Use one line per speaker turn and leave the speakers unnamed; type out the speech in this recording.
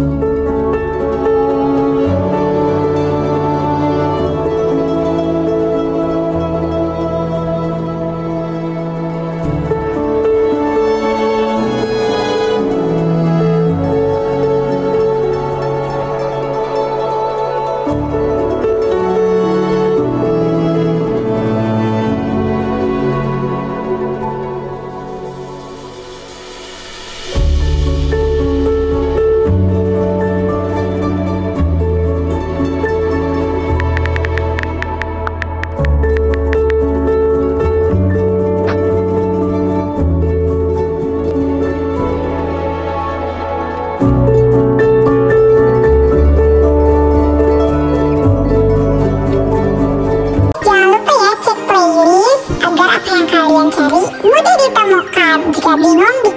you. Jangan lupa ya cek playlist agar apa yang kalian cari mudah ditemukan. Jika bingung di